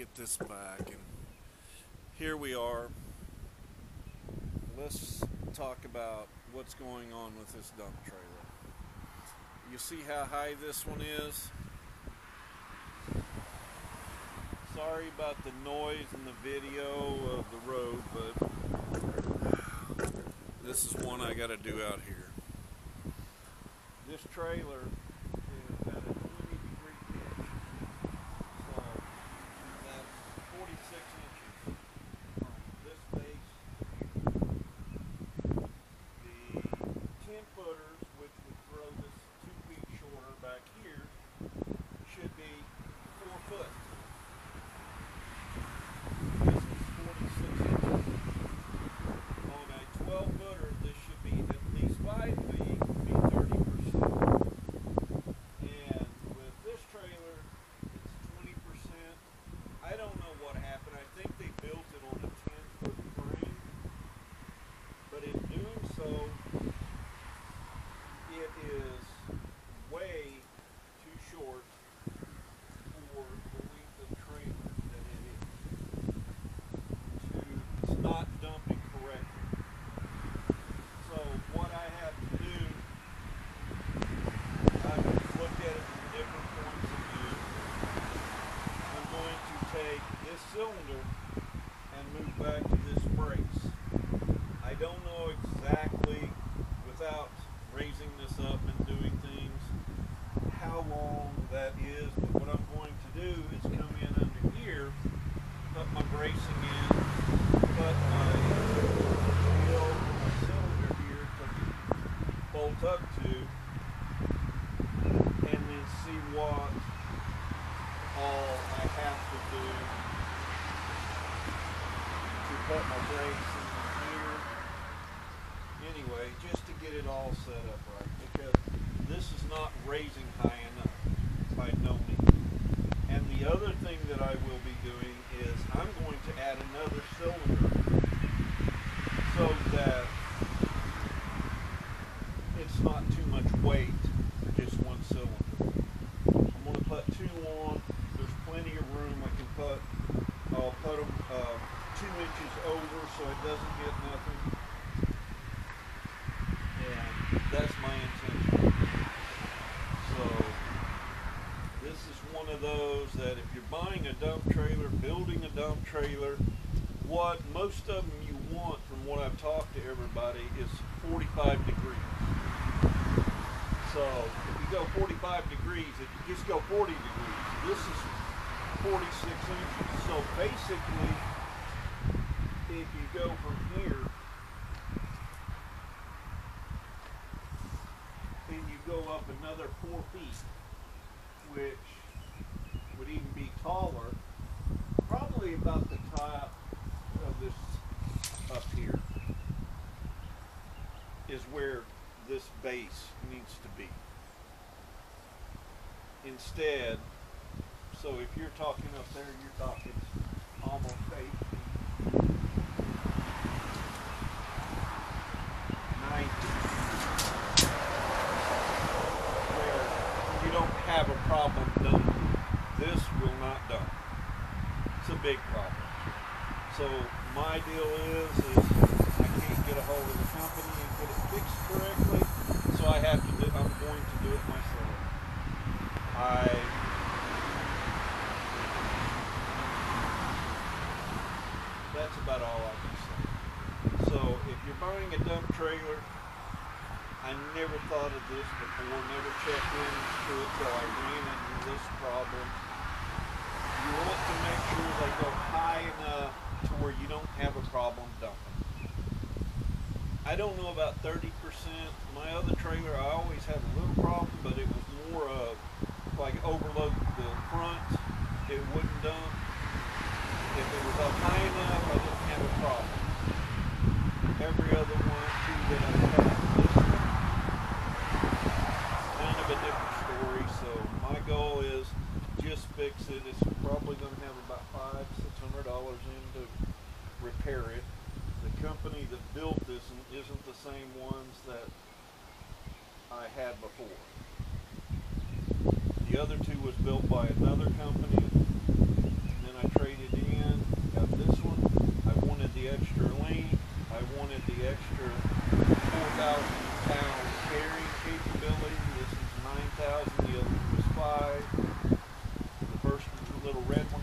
get this back. And here we are. Let's talk about what's going on with this dump trailer. You see how high this one is? Sorry about the noise in the video of the road, but this is one I got to do out here. This trailer is at a 20 degree pitch, so that's 46 inches from this base to here. The 10 footers, which would throw this two feet shorter back here, should be four foot. This is 46 inches. On a 12 footer, this should be at least 5 feet, be 30%. And with this trailer, it's 20%. I don't know what happened. I think they built it on a 10 foot frame. But in doing so, it is way too short for the length of trailer that it is. To, it's not dumping correctly. So what I have to do, I've looked at it from different points of view. I'm going to take this cylinder and move back to this brace. I don't know exactly, without raising this up and doing things, how long that is, but what I'm going to do is come in under here, put my bracing in, put my uh, wheel, my cylinder here to bolt up to, and then see what all I have to do to put my brakes. Anyway, just to get it all set up right, because this is not raising high enough by no means. And the other thing that I will be doing is I'm going to add another cylinder so that it's not too much weight for just one cylinder. I'm going to put two on. There's plenty of room. I can put, I'll put them uh, two inches over so it doesn't hit nothing. That's my intention. So, this is one of those that if you're buying a dump trailer, building a dump trailer, what most of them you want from what I've talked to everybody is 45 degrees. So if you go 45 degrees, if you just go 40 degrees, this is 46 inches. So basically, if you go from here, and you go up another four feet, which would even be taller, probably about the top of this up here is where this base needs to be. Instead, so if you're talking up there, you're talking almost eight feet. Nine feet. Where you don't have a problem dumping. This will not dump. It's a big problem. So my deal is, is I can't get a hold of the company and get it fixed correctly, so I have to do. I'm going to do it myself. I. That's about all I can say. So if you're buying a dump trailer, I never thought of this before, never checked into it till I ran into this problem. You want to make sure they go high enough to where you don't have a problem dumping. I don't know about 30%. My other trailer, I always had a little problem, but it was more of I overload the front, it wouldn't dump. If it was up high enough, I didn't have a problem. Every other one, too, that I isn't the same ones that I had before. The other two was built by another company. Then I traded in, got this one. I wanted the extra lean. I wanted the extra 4,000 pound carrying capability. This is 9,000, the other one was 5. The first little red one